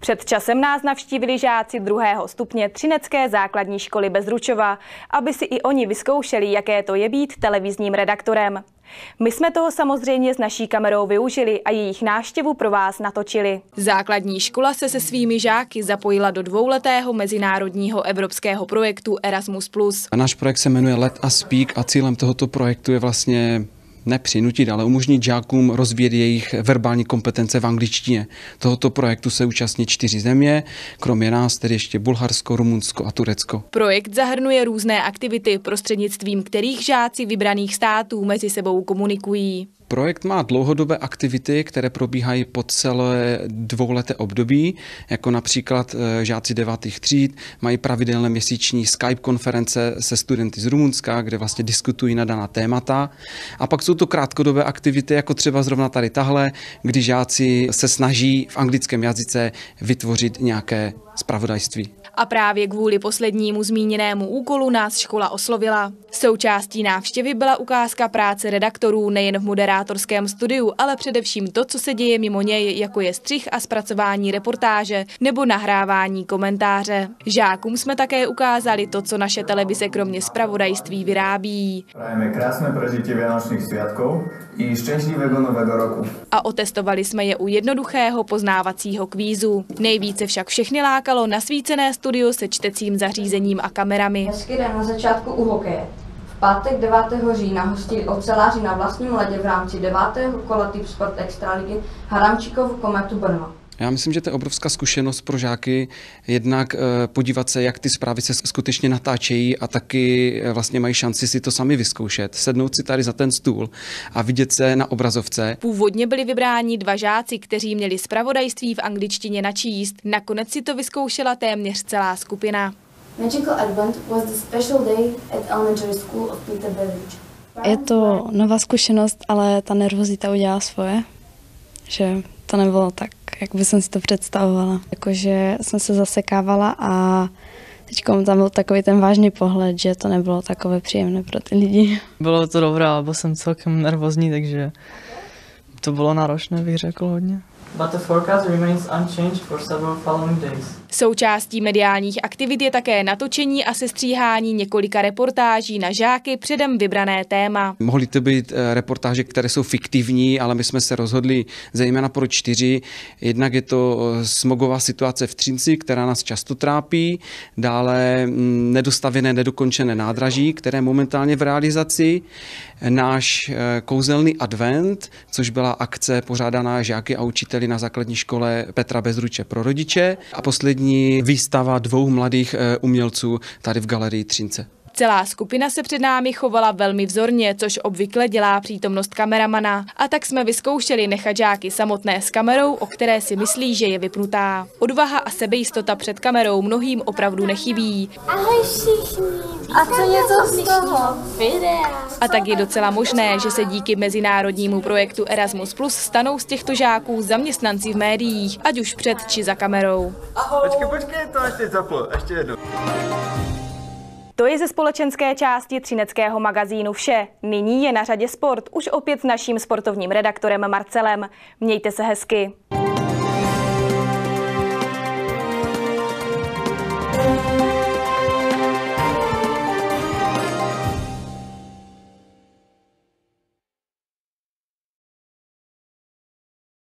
Před časem nás navštívili žáci druhého stupně Třinecké základní školy Bezručova, aby si i oni vyzkoušeli, jaké to je být televizním redaktorem. My jsme toho samozřejmě s naší kamerou využili a jejich návštěvu pro vás natočili. Základní škola se se svými žáky zapojila do dvouletého mezinárodního evropského projektu Erasmus+. A náš projekt se jmenuje Let a Speak a cílem tohoto projektu je vlastně nepřinutit, ale umožnit žákům rozvíjet jejich verbální kompetence v angličtině. Tohoto projektu se účastní čtyři země, kromě nás tedy ještě Bulharsko, Rumunsko a Turecko. Projekt zahrnuje různé aktivity, prostřednictvím kterých žáci vybraných států mezi sebou komunikují. Projekt má dlouhodobé aktivity, které probíhají po celé dvouleté období, jako například eh, žáci devátých tříd mají pravidelné měsíční Skype konference se studenty z Rumunska, kde vlastně diskutují na daná témata. A pak jsou to krátkodobé aktivity, jako třeba zrovna tady tahle, kdy žáci se snaží v anglickém jazyce vytvořit nějaké spravodajství. A právě kvůli poslednímu zmíněnému úkolu nás škola oslovila. Součástí návštěvy byla ukázka práce redaktorů nejen v moderátorském studiu, ale především to, co se děje mimo něj, jako je střih a zpracování reportáže nebo nahrávání komentáře. Žákům jsme také ukázali to, co naše televize kromě zpravodajství vyrábí. Prajeme krásné prežití Vianočných sviatkov i šťastlivého nového roku. A otestovali jsme je u jednoduchého poznávacího kvízu. Nejvíce však všechny lákalo nasvícené studio se čtecím zařízením a kamerami. Hezký den na začátku u hokeje. V pátek 9. října hostí oceláři na vlastním ledě v rámci 9. kola Typ Sport Extraligy Haramčíkovu Kometu Brno. Já myslím, že to je obrovská zkušenost pro žáky, jednak eh, podívat se, jak ty zprávy se skutečně natáčejí a taky eh, vlastně mají šanci si to sami vyzkoušet, sednout si tady za ten stůl a vidět se na obrazovce. Původně byli vybráni dva žáci, kteří měli zpravodajství v angličtině načíst. Nakonec si to vyzkoušela téměř celá skupina. Magical Advent was the special day at elementary school of. Je to nová zkušenost, ale ta nervozita udělá svoje, že to nebylo tak, jak by jsem si to představovala. Jakože jsem se zasekávala a teď tam byl takový ten vážný pohled, že to nebylo takové příjemné pro ty lidi. Bylo to dobré, ale byl jsem celkem nervózní, takže to bylo náročné, bych řekl hodně but the forecast remains unchanged for several following days. Součástí mediálních aktivit je také natočení a sestříhání několika reportáží na žáky předem vybrané téma. Mohly to být eh, reportáže, které jsou fiktivní, ale my jsme se rozhodli zejména pro čtyři. Jednak je to eh, smogová situace v Třinci, která nás často trápí, dále mm, nedostavěné, nedokončené nádraží, které momentálně v realizaci, náš eh, kouzelný advent, což byla akce pořádaná žáky a učiteli na základní škole Petra Bezruče pro rodiče a poslední výstava dvou mladých eh, umělců tady v galerii Třince. Celá skupina se před námi chovala velmi vzorně, což obvykle dělá přítomnost kameramana. A tak jsme vyzkoušeli nechat žáky samotné s kamerou, o které si myslí, že je vypnutá. Odvaha a sebejistota před kamerou mnohým opravdu nechybí. Ahoj všichni. A co něco z toho? Videa. A tak je docela možné, že se díky mezinárodnímu projektu Erasmus Plus stanou z těchto žáků zaměstnanci v médiích, ať už před či za kamerou. Ahoj. Počkej, počkej, to ještě zaplo, ještě jednou. To je ze společenské části Třineckého magazínu vše. Nyní je na řadě sport, už opět s naším sportovním redaktorem Marcelem. Mějte se hezky.